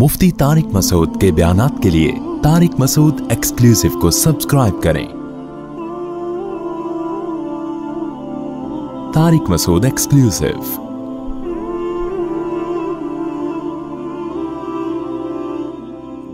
मुफ्ती तारिक मसूद के बयान के लिए तारिक मसूद एक्सक्लूसिव को सब्सक्राइब करें। तारिक मसूद एक्सक्लूसिव।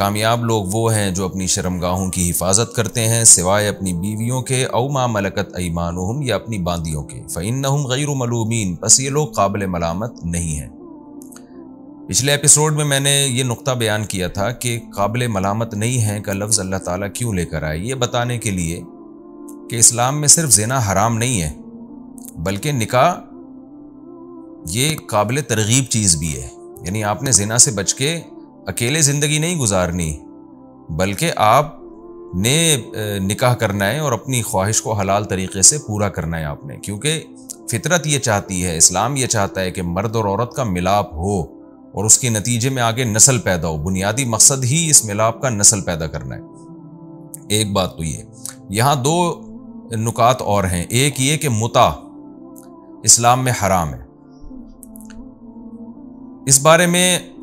कामयाब लोग वो हैं जो अपनी शर्मगाहों की हिफाजत करते हैं, सिवाय अपनी बीवियों के अवमा मलकत ईमानहम या अपनी बांदियों के। फ़ैन गैर मलूमीन, बस ये लोग काबिल मलामत नहीं हैं। पिछले एपिसोड में मैंने ये नुक्ता बयान किया था कि काबिल मलामत नहीं है का लफ्ज़ अल्लाह ताला क्यों लेकर आए? ये बताने के लिए कि इस्लाम में सिर्फ़ जना हराम नहीं है, बल्कि निकाह ये काबिल तरगीब चीज़ भी है। यानी आपने जिना से बच के अकेले ज़िंदगी नहीं गुजारनी, बल्कि आप ने निकाह करना है और अपनी ख्वाहिश को हलाल तरीके से पूरा करना है आपने। क्योंकि फितरत ये चाहती है, इस्लाम ये चाहता है कि मर्द और औरत का मिलाप हो और उसके नतीजे में आगे नस्ल पैदा हो। बुनियादी मकसद ही इस मिलाप का नस्ल पैदा करना है। एक बात तो ये, यहाँ दो नुकात और हैं। एक ये कि मुता इस्लाम में हराम है। इस बारे में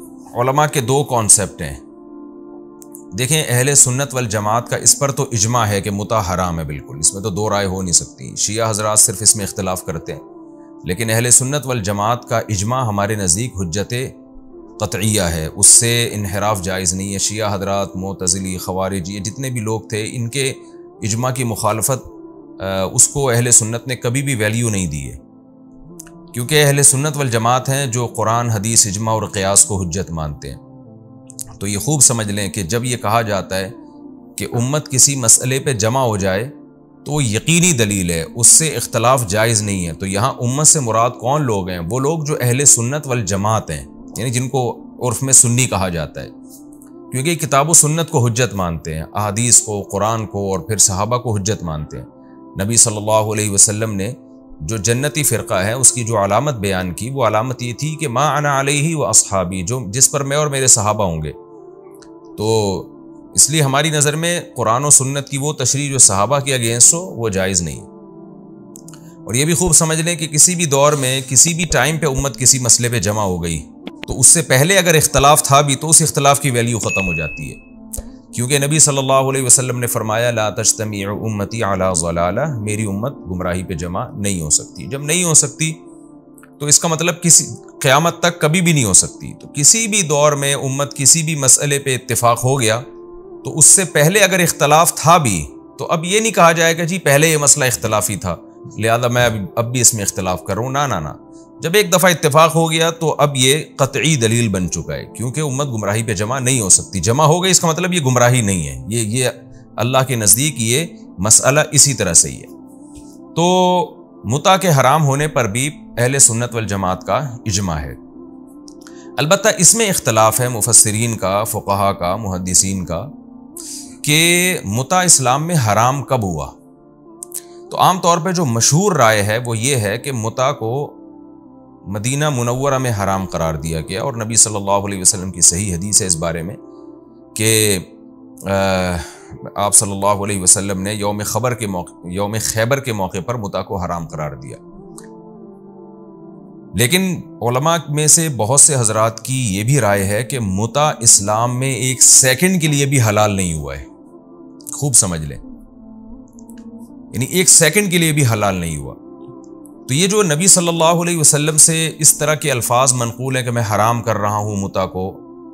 के दो कॉन्सेप्ट हैं। देखें, अहले सुन्नत वल जमात का इस पर तो इजमा है कि मुता हराम है बिल्कुल, इसमें तो दो राय हो नहीं सकती। शिया हजरात सिर्फ़ इसमें इख्तलाफ करते हैं। लेकिन अहले सुन्नत वल जमात का इजमा हमारे नज़दीक हजत कतिया है। उससे इनहराफ जायज़ नहीं है। शिया हजरात, मोतज़ली, खवारिज, ये जितने भी लोग थे, इनके इजमा की मुखालफत उसको अहल सुन्नत ने कभी भी वैल्यू नहीं दी है। क्योंकि अहल सुन्नत वल जमात हैं जो कुरान, हदीस, इजमा और क़यास को हजत मानते हैं। तो ये खूब समझ लें कि जब ये कहा जाता है कि उम्मत किसी मसले पे जमा हो जाए तो वो यकीनी दलील है, उससे इख्तलाफ जायज़ नहीं है। तो यहाँ उम्मत से मुराद कौन लोग हैं? वो लोग जो अहल सुन्नत वल जमात हैं, यानी जिनको उर्फ़ में सुन्नी कहा जाता है। क्योंकि किताब सुन्नत को हजत मानते हैं अदीस को, कुरान को और फिर सहाबा को हजत मानते हैं। नबी सल्लल्लाहु अलैहि वसल्लम ने जो जन्नती फ़िरका है, उसकी जो अलामत बयान की, वो अलामत ये थी कि माँ अना ही व असहाबी, जो जिस पर मैं और मेरे सहाबा होंगे। तो इसलिए हमारी नज़र में कुरान और सुन्नत की वो तशरी जो सहाबा के अगेंस्ट हो, वो जायज़ नहीं और ये भी खूब समझ लें कि किसी भी दौर में, किसी भी टाइम पे उम्मत किसी मसले पे जमा हो गई तो उससे पहले अगर इख्तलाफ था भी तो उस इख्तलाफ की वैल्यू ख़त्म हो जाती है। क्योंकि नबी सल्लल्लाहु अलैहि वसल्लम ने फरमाया, ला तजतमी उम्मती अला ज़लाला मेरी उम्मत गुमराही पे जमा नहीं हो सकती। जब नहीं हो सकती तो इसका मतलब किसी, क़यामत तक कभी भी नहीं हो सकती। तो किसी भी दौर में उम्मत किसी भी मसले पे इत्तेफाक हो गया तो उससे पहले अगर इख्तलाफ था भी तो अब ये नहीं कहा जाएगा, जी, पहले ये मसला इख्तलाफी था, लिहाजा मैं अब अब भी इसमें इख्तलाफ कर ना ना ना। जब एक दफ़ा इत्तेफाक हो गया तो अब ये कतई दलील बन चुका है, क्योंकि उम्मत गुमराही पे जमा नहीं हो सकती। जमा हो गई, इसका मतलब ये गुमराही नहीं है। ये ये अल्लाह के नज़दीक ये मसला इसी तरह से ही है। तो मुता के हराम होने पर भी अहल सुन्नत वल जमात का इजमा है। अलबत् इसमें इख्तलाफ है मुफसरीन का, फ़ुकहा का मुहदसिन का, कि मुता इस्लाम में हराम कब हुआ? तो आम तौर पर जो मशहूर राय है, वो ये है कि मुता को मदीना मुनवरा में हराम करार दिया गया और नबी सल्लल्लाहु अलैहि वसल्लम की सही हदीस है इस बारे में कि आप सल्लल्लाहु अलैहि वसल्लम ने योम खबर के मौके, योम खैबर के मौके पर मुता को हराम करार दिया। लेकिन में से बहुत से हजरात की ये भी राय है कि मुता इस्लाम में एक सेकंड के लिए भी हलाल नहीं हुआ है। खूब समझ लें। यानी एक सेकंड के लिए भी हलाल नहीं हुआ। तो ये जो नबी सल्लल्लाहु अलैहि वसल्लम से इस तरह के अल्फाज मनकूल हैं कि मैं हराम कर रहा हूँ मुता को,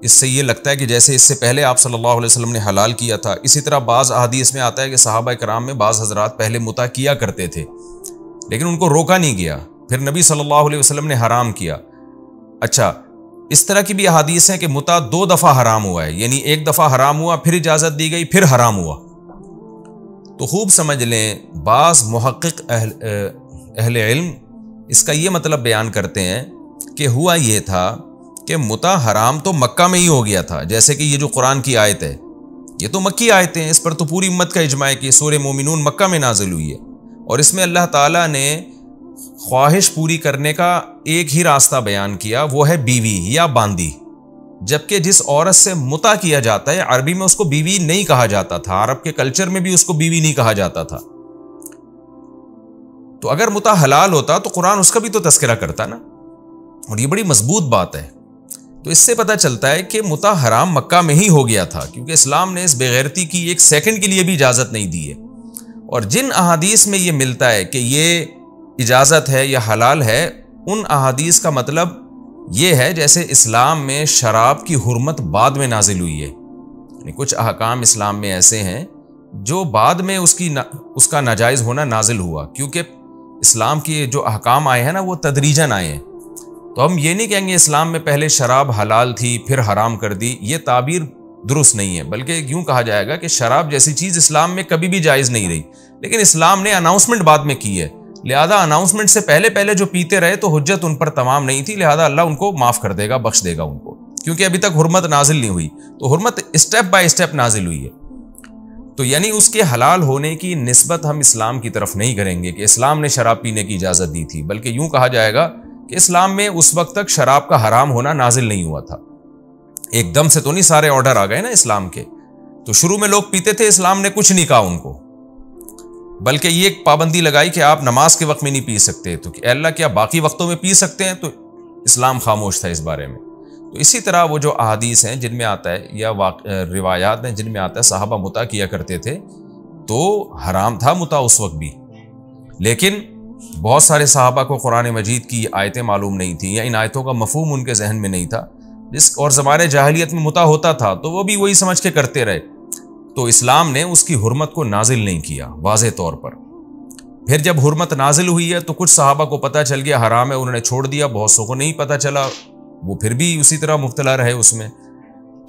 इससे ये लगता है कि जैसे इससे पहले आप सल्लल्लाहु अलैहि वसल्लम ने हलाल किया था, इसी तरह बाज़ अदीस में आता है कि साहबा कराम में बाज़ हजरात पहले मुता किया करते थे, लेकिन उनको रोका नहीं गया, फिर नबी सल्लल्लाहु अलैहि वसल्लम ने हराम किया। अच्छा इस तरह की भी अहादीस हैं कि मुता दो दफ़ा हराम हुआ है, यानी एक दफ़ा हराम हुआ, फिर इजाज़त दी गई, फिर हराम हुआ। तो खूब समझ लें, बाज़ महक़ अहल इल्म, इसका ये मतलब बयान करते हैं कि हुआ ये था कि मुता हराम तो मक्का में ही हो गया था। जैसे कि ये जो कुरान की आयत है, ये तो मक्की आयतें हैं, इस पर तो पूरी उम्मत का इजमा है कि सूर्य मोमिनून मक्का में नाजिल हुई है। और इसमें अल्लाह ताला ने ख्वाहिश पूरी करने का एक ही रास्ता बयान किया, वो है बीवी या बांदी। जबकि जिस औरत से मुता किया जाता है, अरबी में उसको बीवी नहीं कहा जाता था, अरब के कल्चर में भी उसको बीवी नहीं कहा जाता था। तो अगर मुता हलाल होता तो कुरान उसका भी तो तस्करा करता ना। और ये बड़ी मज़बूत बात है। तो इससे पता चलता है कि मुता हराम मक्का में ही हो गया था क्योंकि इस्लाम ने इस बेगैरती की एक सेकंड के लिए भी इजाज़त नहीं दी है। और जिन अहादीस में ये मिलता है कि ये इजाज़त है या हलाल है उन अहादीस का मतलब ये है जैसे इस्लाम में शराब की हरमत बाद में नाजिल हुई है। यानी कुछ अहकाम इस्लाम में ऐसे हैं जो बाद में उसकी ना, उसका नाजायज़ होना नाजिल हुआ क्योंकि इस्लाम के जो अहकाम आए हैं ना, वो तदरीजन आए हैं। तो हम ये नहीं कहेंगे इस्लाम में पहले शराब हलाल थी, फिर हराम कर दी, ये ताबीर दुरुस्त नहीं है। बल्कि यूँ कहा जाएगा कि शराब जैसी चीज़ इस्लाम में कभी भी जायज़ नहीं रही। लेकिन इस्लाम ने अनाउंसमेंट बाद में की है। लिहाजा अनाउंसमेंट से पहले पहले जो पीते रहे तो हजत उन पर तमाम नहीं थी। लिहाजा अल्लाह उनको माफ़ कर देगा, बख्श देगा उनको। क्योंकि अभी तक हरमत नाजिल नहीं हुई। तो हरमत स्टेप बाय स्टेप नाजिल हुई है। तो यानी उसके हलाल होने की नस्बत हम इस्लाम की तरफ़ नहीं करेंगे कि इस्लाम ने शराब पीने की इजाज़त दी थी, बल्कि यूँ कहा जाएगा कि इस्लाम में उस वक्त तक शराब का हराम होना नाजिल नहीं हुआ था। एकदम से तो नहीं सारे ऑर्डर आ गए ना इस्लाम के? तो शुरू में लोग पीते थे, इस्लाम ने कुछ नहीं कहा उनको। बल्कि ये एक पाबंदी लगाई कि आप नमाज़ के वक्त में नहीं पी सकते। तो अल्लाह क्या बाकी वक्तों में पी सकते हैं? तो इस्लाम खामोश था इस बारे में। इसी तरह वो जो अहादीस हैं, जिनमें आता है, या रिवायात हैं, जिनमें आता है, साहबा मुता किया करते थे तो हराम था मुता उस वक्त भी। लेकिन बहुत सारे साहबा को कुरान मजीद की आयतें मालूम नहीं थी, या इन आयतों का मफहम उनके जहन में नहीं था, जिस, और ज़माने जाहलीत में मुता होता था तो वो भी वही समझ के करते रहे। तो इस्लाम ने उसकी हरमत को नाजिल नहीं किया वाज तौर पर। फिर जब हरमत नाजिल हुई है तो कुछ साहबा को पता चल गया, हराम है, उन्होंने छोड़ दिया, बहुत सौ को नहीं पता चला। वो फिर भी उसी तरह मुबतला रहे उसमें।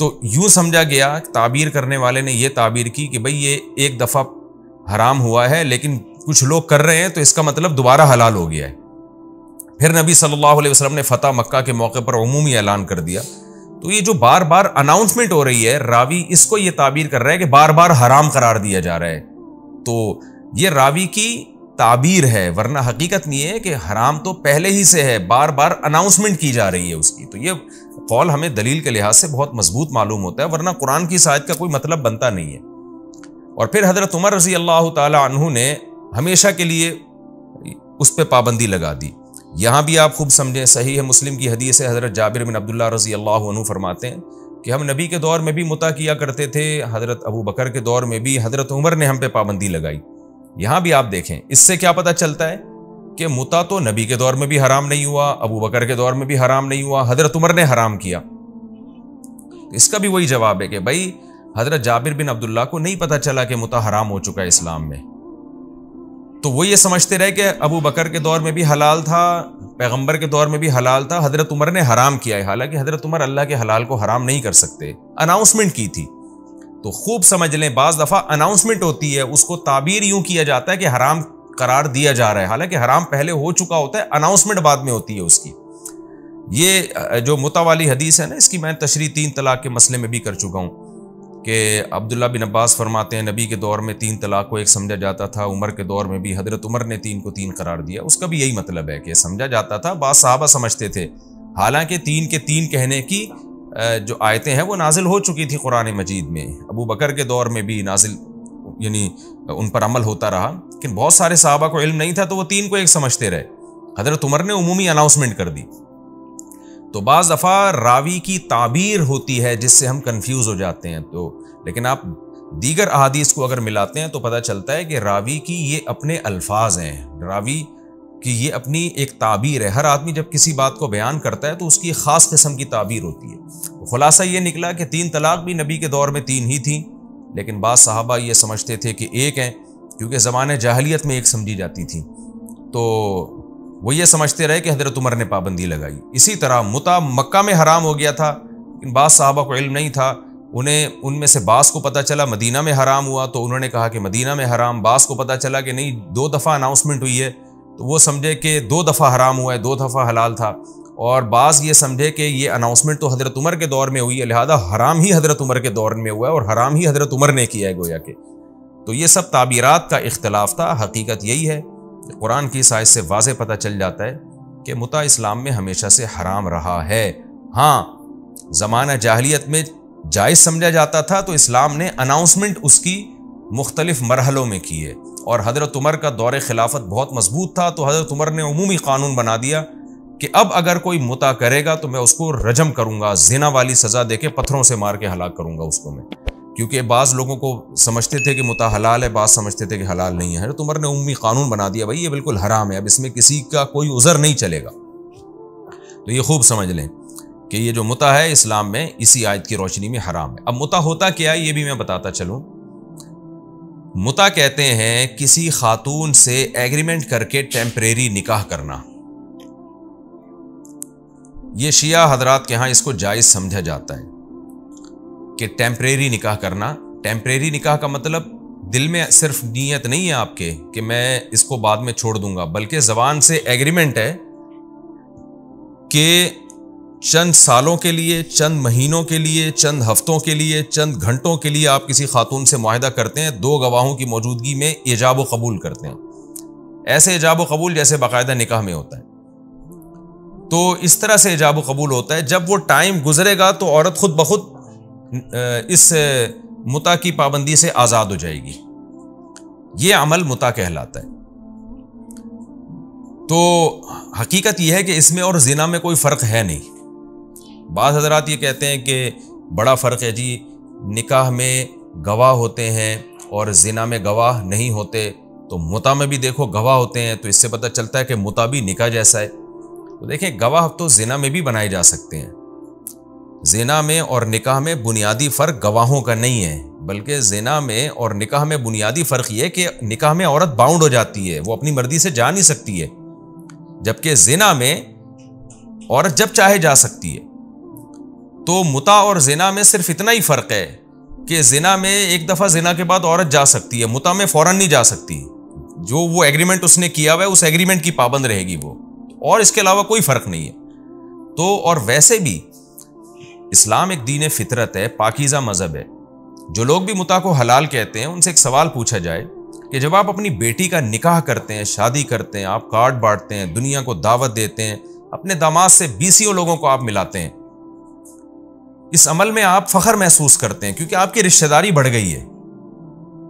तो यूँ समझा गया, ताबीर करने वाले ने यह ताबीर की कि भाई ये एक दफ़ा हराम हुआ है, लेकिन कुछ लोग कर रहे हैं तो इसका मतलब दोबारा हलाल हो गया है। फिर नबी सल्लल्लाहु अलैहि वसल्लम ने फतेह मक्का के मौके पर उमूमी ऐलान कर दिया। तो ये जो बार बार अनाउंसमेंट हो रही है, रावी इसको ये ताबीर कर रहा है कि बार बार हराम करार दिया जा रहा है। तो ये रावी की ताबीर है, वरना हकीकत नहीं है कि हराम तो पहले ही से है बार बार अनाउंसमेंट की जा रही है उसकी। तो ये कौल हमें दलील के लिहाज से बहुत मज़बूत मालूम होता है, वरना कुरान की शायद का कोई मतलब बनता नहीं है। और फिर हज़रत उमर रज़ी अल्लाह तु ने हमेशा के लिए उस पर पाबंदी लगा दी। यहाँ भी आप खूब समझें, सही है मुस्लिम की हदीस है, हज़रत जाबिर बिन अब्दुल्ला रज़ी अल्लाह फरमाते हैं कि हम नबी के दौर में भी मुता किया करते थे, हज़रत अबू बकर के दौर में भी हज़रत उमर ने हम पे पाबंदी लगाई। यहाँ भी आप देखें, इससे क्या पता चलता है कि मुता तो नबी के दौर में भी हराम नहीं हुआ, अबू बकर के दौर में भी हराम नहीं हुआ, हज़रत उमर ने हराम किया। इसका भी वही जवाब है कि भाई, हज़रत जाबिर बिन अब्दुल्ला को नहीं पता चला कि मुता हराम हो चुका है इस्लाम में। तो वो ये समझते रहे कि अबू बकर के दौर में भी हलाल था, पैगंबर के दौर में भी हलाल था, हज़रत उमर ने हराम किया है। हालाँकि हज़रत उमर अल्लाह के हलाल को हराम नहीं कर सकते। अनाउंसमेंट की थी। तो खूब समझ लें, बाज दफ़ा अनाउंसमेंट होती है, उसको ताबीर यूँ किया जाता है कि हराम करार दिया जा रहा है। हालाँकि हराम पहले हो चुका होता है, अनाउंसमेंट बाद में होती है उसकी। ये जो मुतावाली हदीस है ना, इसकी मैं तशरी तीन तलाक के मसले में भी कर चुका हूँ कि अब्दुल्ला बिन अब्बास फरमाते हैं, नबी के दौर में तीन तलाक को एक समझा जाता था, उमर के दौर में भी हज़रत उमर ने तीन को तीन करार दिया। उसका भी यही मतलब है कि समझा जाता था बाद साहबा समझते थे। हालाँकि तीन के तीन कहने की जो आयतें हैं, वो नाजिल हो चुकी थी कुरान मजीद में। अबू बकर के दौर में भी नाजिल, यानी उन पर अमल होता रहा। लेकिन बहुत सारे साहबा को इल्म नहीं था तो वो तीन को एक समझते रहे। हज़रत उमर ने उमूमी अनाउंसमेंट कर दी। तो बाज़ दफ़ा रावी की ताबीर होती है, जिससे हम कंफ्यूज हो जाते हैं। तो लेकिन आप दीगर अहादीस को अगर मिलाते हैं तो पता चलता है कि रावी की ये अपने अल्फाज हैं। रावी की ये अपनी एक ताबीर है। हर आदमी जब किसी बात को बयान करता है तो उसकी ख़ास किस्म की ताबीर होती है। तो खुलासा ये निकला कि तीन तलाक भी नबी के दौर में तीन ही थी, लेकिन बाद साहबा ये समझते थे कि एक हैं, क्योंकि ज़माने जाहलीत में एक समझी जाती थी। तो वो ये समझते रहे कि हज़रत उमर ने पाबंदी लगाई। इसी तरह मुता मक्का में हराम हो गया था, लेकिन बाद साहबा को इल्म नहीं था। उन्हें, उनमें से बास को पता चला मदीना में हराम हुआ तो उन्होंने कहा कि मदीना में हराम। बास को पता चला कि नहीं, दो दफ़ा अनाउंसमेंट हुई है तो वो समझे कि दो दफ़ा हराम हुआ है, दो दफ़ा हलाल था। और बाज़ ये समझे कि ये अनाउंसमेंट तो हज़रत उमर के दौर में हुई है, लिहाजा हराम ही हज़रत उमर के दौर में हुआ है और हराम ही हज़रत उमर ने किया है गोया के। तो ये सब ताबीरात का इख्तलाफ था, हकीकत यही है कुरान की साइज़ से वाज पता चल जाता है कि मुता इस्लाम में हमेशा से हराम रहा है। हाँ ज़माना जाहलीत में जायज़ समझा जाता था तो इस्लाम ने अनाउंसमेंट उसकी मुख्तलिफ़ मरहलों में की है। और हज़रत उमर का दौर खिलाफत बहुत मज़बूत था तो हज़रत उमर ने अमूमी कानून बना दिया कि अब अगर कोई मुता करेगा तो मैं उसको रजम करूँगा, जिना वाली सजा देके पत्थरों से मार के हलाक करूँगा उसको मैं। क्योंकि बाज़ लोगों को समझते थे कि मुता हलाल है, बाज़ समझते थे कि हलाल नहीं है। तो उमर ने उम्मी कानून बना दिया, भाई ये बिल्कुल हराम है, अब इसमें किसी का कोई उज़र नहीं चलेगा। तो ये खूब समझ लें कि ये जो मुता है इस्लाम में इसी आयत की रोशनी में हराम है। अब मुता होता क्या है, ये भी मैं बताता चलूँ। मुता कहते हैं, किसी खातून से एग्रीमेंट करके टेम्परेरी निकाह करना। ये शिया हजरात के यहाँ इसको जायज़ समझा जाता है कि टेम्परेरी निकाह करना। टेम्परेरी निकाह का मतलब दिल में सिर्फ़ नीयत नहीं है आपके कि मैं इसको बाद में छोड़ दूँगा, बल्कि जबान से एग्रीमेंट है कि चंद सालों के लिए, चंद महीनों के लिए, चंद हफ्तों के लिए, चंद घंटों के लिए आप किसी खातून से माहिदा करते हैं, दो गवाहों की मौजूदगी में एजाब कबूल करते हैं। ऐसे एजाब कबूल जैसे बाकायदा निकाह में होता है। तो इस तरह से एजाब कबूल होता है, जब वो टाइम गुजरेगा तो औरत खुद ब खुद इस मुता की पाबंदी से आज़ाद हो जाएगी। ये अमल मुता कहलाता है। तो हकीकत यह है कि इसमें और जिना में कोई फ़र्क है नहीं। बाद हजरात ये कहते हैं कि बड़ा फ़र्क है जी, निकाह में गवाह होते हैं और जिना में गवाह नहीं होते। तो मुता में भी देखो गवाह होते हैं तो इससे पता चलता है कि मुता भी निकाह जैसा है। तो देखें गवाह तो जिना में भी बनाए जा सकते हैं। जिना में और निकाह में बुनियादी फ़र्क गवाहों का नहीं है, बल्कि जिना में और निकाह में बुनियादी फ़र्क ये कि निकाह में औरत बाउंड हो जाती है, वो अपनी मर्ज़ी से जा नहीं सकती है। जबकि जिना में औरत जब चाहे जा सकती है। तो मुता और जिना में सिर्फ़ इतना ही फ़र्क है कि जिना में एक दफ़ा जिना के बाद औरत जा सकती है, मुता में फ़ौरन नहीं जा सकती। जो वो एग्रीमेंट उसने किया हुआ है, उस एग्रीमेंट की पाबंद रहेगी वो। और इसके अलावा कोई फ़र्क नहीं है। तो और वैसे भी, इस्लाम एक दीन फितरत है, पाकिज़ा मज़हब है। जो लोग भी मुता को हलाल कहते हैं, उनसे एक सवाल पूछा जाए कि जब आप अपनी बेटी का निकाह करते हैं, शादी करते हैं, आप कार्ड बांटते हैं, दुनिया को दावत देते हैं, अपने दामाद से बीसियों लोगों को आप मिलाते हैं इस अमल में आप फख्र महसूस करते हैं, क्योंकि आपकी रिश्तेदारी बढ़ गई है।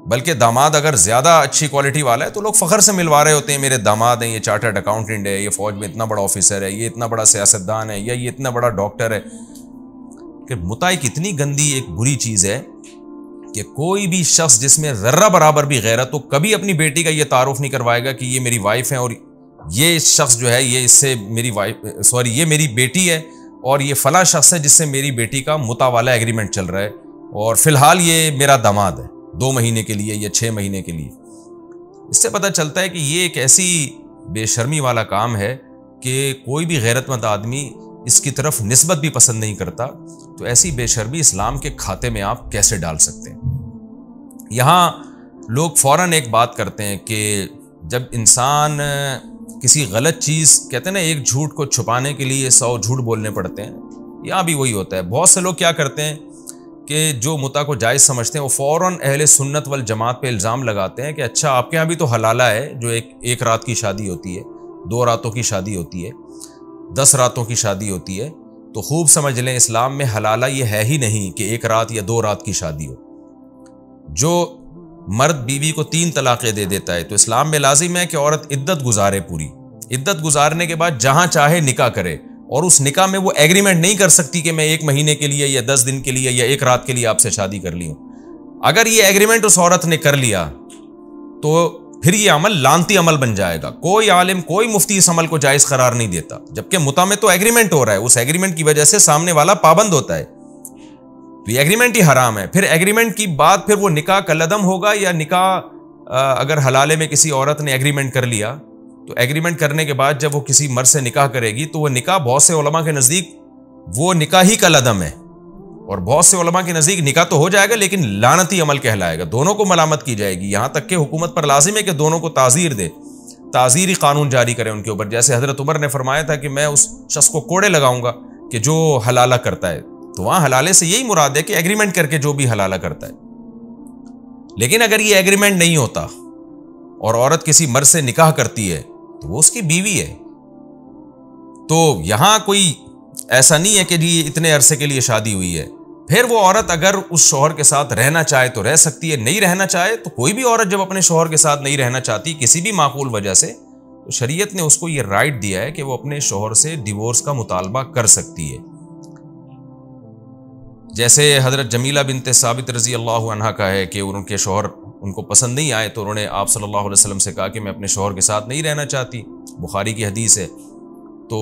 बल्कि दामाद अगर ज़्यादा अच्छी क्वालिटी वाला है तो लोग फ़ख्र से मिलवा रहे होते हैं, मेरे दामाद हैं, ये चार्टर्ड अकाउंटेंट है, ये फ़ौज में इतना बड़ा ऑफिसर है, ये इतना बड़ा सियासतदान है, या ये इतना बड़ा डॉक्टर है। कि मुता एक इतनी गंदी एक बुरी चीज़ है कि कोई भी शख्स जिसमें ज़र्रा बराबर भी गैरत तो कभी अपनी बेटी का ये तारुफ नहीं करवाएगा कि ये मेरी वाइफ है और ये शख्स जो है, ये इससे मेरी वाइफ सॉरी ये मेरी बेटी है। और ये फ़ला शख्स है जिससे मेरी बेटी का मुता वाला एग्रीमेंट चल रहा है। और फ़िलहाल ये मेरा दामाद है, दो महीने के लिए या छः महीने के लिए। इससे पता चलता है कि ये एक ऐसी बेशर्मी वाला काम है कि कोई भी गैरतमंद आदमी इसकी तरफ़ नस्बत भी पसंद नहीं करता। तो ऐसी बेशर्मी इस्लाम के खाते में आप कैसे डाल सकते हैं? यहाँ लोग फ़ौरन एक बात करते हैं कि जब इंसान किसी गलत चीज़, कहते हैं ना, एक झूठ को छुपाने के लिए सौ झूठ बोलने पड़ते हैं। यहाँ भी वही होता है। बहुत से लोग क्या करते हैं कि जो मुता को जायज़ समझते हैं, वो फ़ौर अहल सुन्नत वाल जमात पे इल्ज़ाम लगाते हैं कि अच्छा आपके यहाँ भी तो हलाला है, जो एक एक रात की शादी होती है, दो रातों की शादी होती है, दस रातों की शादी होती है तो खूब समझ लें, इस्लाम में हलाला ये है ही नहीं कि एक रात या दो रात की शादी हो। जो मर्द बीवी को तीन तलाक़ें दे देता है। तो इस्लाम में लाजिम है कि औरत इद्दत गुजारे पूरी। इद्दत गुजारने के बाद जहाँ चाहे निकाह करे और उस निकाह में वो एग्रीमेंट नहीं कर सकती कि मैं एक महीने के लिए या दस दिन के लिए या एक रात के लिए आपसे शादी कर ली अगर ये एग्रीमेंट उस औरत ने कर लिया तो फिर ये अमल लानती अमल बन जाएगा। कोई आलिम, कोई मुफ्ती इस अमल को जायज़ करार नहीं देता। जबकि मुता में तो एग्रीमेंट हो रहा है। उस एग्रीमेंट की वजह से सामने वाला पाबंद होता है। तो एग्रीमेंट ही हराम है। फिर एग्रीमेंट की बात फिर वो निकाह कलदम होगा या निकाह अगर हलाले में किसी औरत ने एग्रीमेंट कर लिया तो एग्रीमेंट करने के बाद जब वो किसी मर्द से निकाह करेगी तो वह निकाह बहुत से उलमा के नज़दीक वो निकाह ही कलदम है। और बहुत से उलमा के नज़दीक निकाह तो हो जाएगा, लेकिन लानती अमल कहलाएगा। दोनों को मलामत की जाएगी। यहाँ तक कि हुकूमत पर लाजिम है कि दोनों को ताज़ीर दे। ताज़ीरी कानून जारी करें उनके ऊपर। जैसे हज़रत उमर ने फरमाया था कि मैं उस शख्स को कोड़े लगाऊँगा कि जो हलाला करता है। तो वहाँ हलाले से यही मुराद है कि एग्रीमेंट करके जो भी हलाला करता है। लेकिन अगर ये एग्रीमेंट नहीं होता और औरत किसी मर्द से निकाह करती है तो वो उसकी बीवी है। तो यहाँ कोई ऐसा नहीं है कि जी, इतने अरसे के लिए शादी हुई है। फिर वो औरत अगर उस शोहर के साथ रहना चाहे तो रह सकती है, नहीं रहना चाहे तो कोई भी औरत जब अपने शोहर के साथ नहीं रहना चाहती, किसी भी माकूल वजह से तो शरीयत ने उसको ये राइट दिया है कि वो अपने शोहर से डिवोर्स का मुतालबा कर सकती है। जैसे हज़रत जमीला बिनते साबित रज़ी अल्लाह का है कि उनके शोहर उनको पसंद नहीं आए तो उन्होंने आप सल्लल्लाहु अलैहि वसल्लम से कहा कि मैं अपने शोहर के साथ नहीं रहना चाहती। बुखारी की हदीस है। तो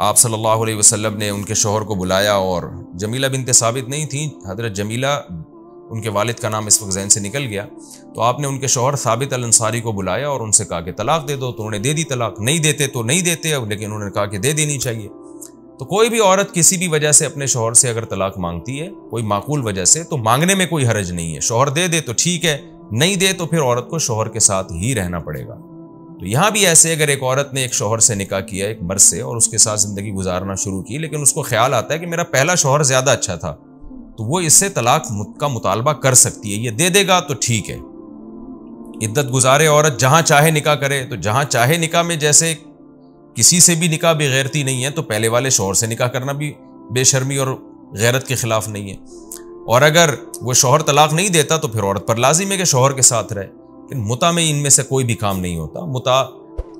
आप सल्लल्लाहु अलैहि वसल्लम ने उनके शोहर को बुलाया और जमीला बिनते साबित नहीं थी, हज़रत जमीला उनके वालिद का नाम इस वक्त जहन से निकल गया। तो आपने उनके शोहर साबित अल अंसारी को बुलाया और उनसे कहा कि तलाक दे दो तो उन्होंने दे दी तलाक। नहीं देते तो नहीं देते अब लेकिन उन्होंने कहा कि दे देनी चाहिए। तो कोई भी औरत किसी भी वजह से अपने शोहर से अगर तलाक मांगती है, कोई माकूल वजह से तो मांगने में कोई हरज नहीं है। शोहर दे दे तो ठीक है, नहीं दे तो फिर औरत को शोहर के साथ ही रहना पड़ेगा। तो यहाँ भी ऐसे अगर एक औरत ने एक शोहर से निकाह किया, एक मर्द से, और उसके साथ ज़िंदगी गुजारना शुरू की, लेकिन उसको ख्याल आता है कि मेरा पहला शोहर ज़्यादा अच्छा था तो वो इससे तलाक का मुतालबा कर सकती है। ये दे देगा तो ठीक है। इद्दत गुजारे औरत जहाँ चाहे निकाह करे तो जहाँ चाहे निकाह में जैसे किसी से भी निकाह बेगैरती नहीं है तो पहले वाले शोहर से निकाह करना भी बेशर्मी और गैरत के खिलाफ नहीं है। और अगर वो शोहर तलाक नहीं देता तो फिर औरत पर लाजिम है कि शोहर के साथ रहे। लेकिन मुता में इनमें से कोई भी काम नहीं होता। मुता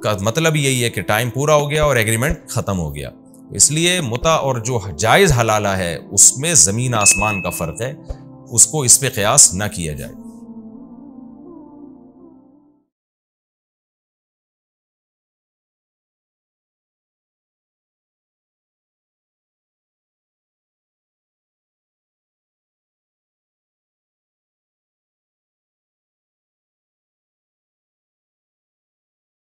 का मतलब यही है कि टाइम पूरा हो गया और एग्रीमेंट ख़त्म हो गया। इसलिए मुता और जो जायज़ हलाला है, उसमें ज़मीन आसमान का फ़र्क है। उसको इस पर क़यास ना किया जाए।